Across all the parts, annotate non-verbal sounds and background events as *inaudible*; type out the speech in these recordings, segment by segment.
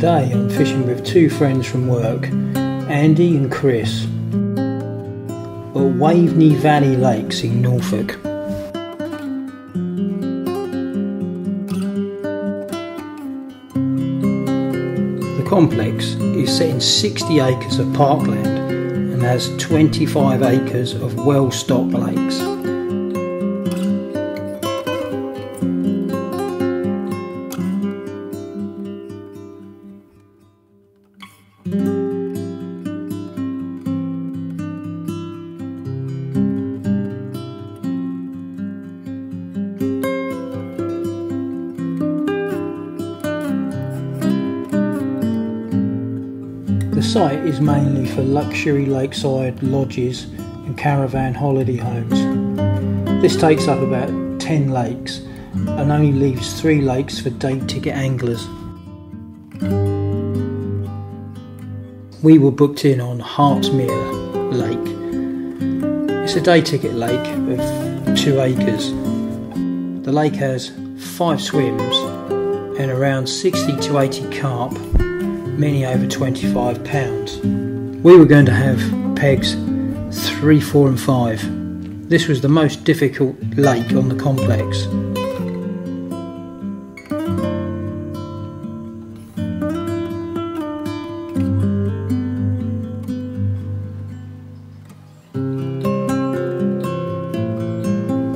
Today I'm fishing with two friends from work, Andy and Chris, at Waveney Valley Lakes in Norfolk. The complex is set in 60 acres of parkland and has 25 acres of well stocked lakes. Site is mainly for luxury lakeside lodges and caravan holiday homes. This takes up about 10 lakes and only leaves 3 lakes for day ticket anglers. We were booked in on Hartmere Lake. It's a day ticket lake of 2 acres. The lake has 5 swims and around 60 to 80 carp many over 25 pounds. We were going to have pegs 3, 4 and 5. This was the most difficult lake on the complex.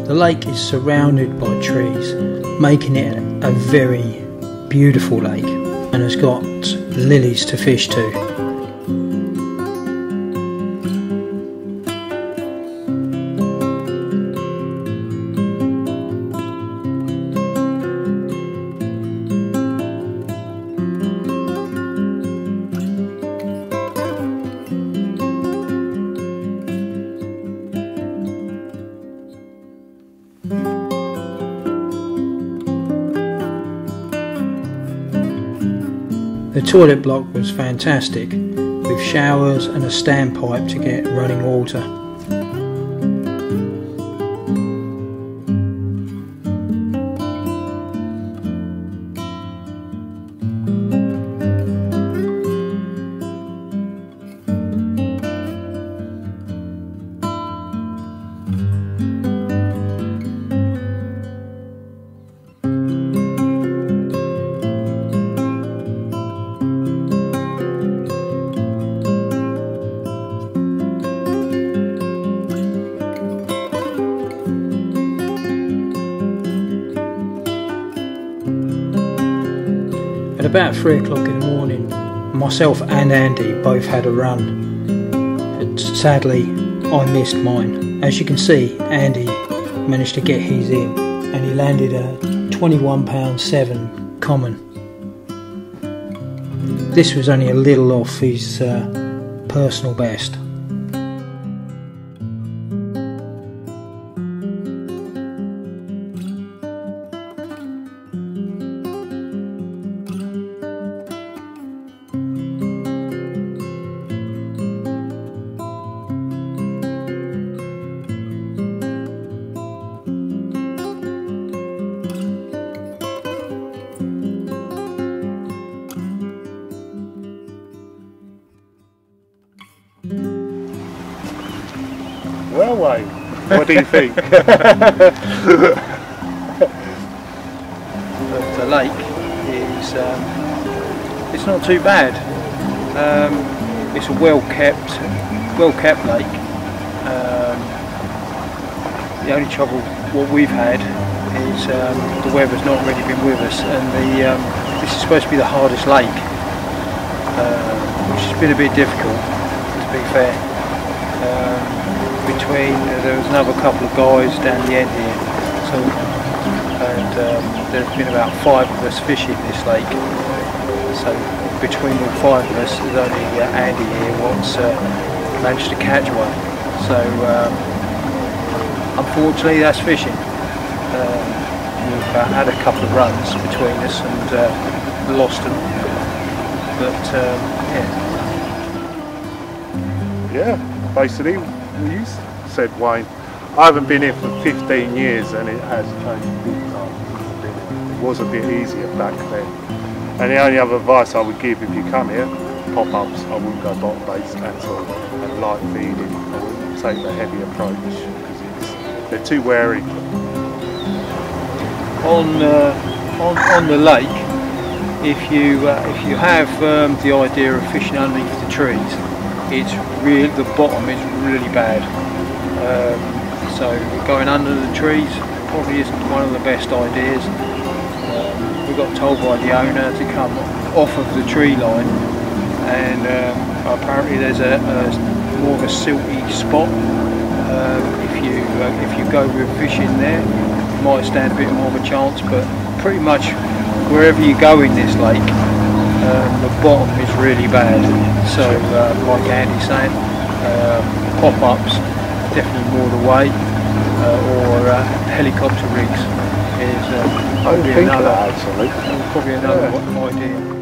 The lake is surrounded by trees, making it a very beautiful lake and has got lilies to fish to. The toilet block was fantastic, with showers and a standpipe to get running water. At about three o'clock in the morning, myself and Andy both had a run. But sadly, I missed mine. As you can see, Andy managed to get his in and he landed a 21 pound 7 common. This was only a little off his uh, personal best. Well, what do you think? *laughs* the lake is um, it's not too bad. Um, it's a well kept, well kept lake. Um, the only trouble what we've had is um, the weather's not really been with us, and the um, this is supposed to be the hardest lake, uh, which has been a bit difficult, to be fair. Between uh, there was another couple of guys down the end here, so and um, there's been about five of us fishing this lake. So between the five of us, there's only uh, Andy here what's uh, managed to catch one. So um, unfortunately, that's fishing. Um, we've uh, had a couple of runs between us and uh, lost them, but um, yeah. yeah, basically, you said Wayne. I haven't been here for 15 years and it has changed big time. It was a bit easier back then. And the only other advice I would give if you come here, pop-ups, I wouldn't go bottom baits at all. And light feeding, I wouldn't take the heavy approach because they're too wary. on uh, on on the lake, if you uh, if you have um, the idea of fishing underneath the trees, it's The bottom is really bad. Um, so going under the trees probably isn't one of the best ideas. Um, we got told by the owner to come off of the tree line, and um, apparently there's a, a more of a silty spot. Um, if you uh, if you go with fishing there, might stand a bit more of a chance. But pretty much wherever you go in this lake, um, the bottom is really bad. So uh, like Andy's saying, um, pop-ups definitely more the way, uh, or uh, helicopter rigs is uh, probably another that actually. probably another idea.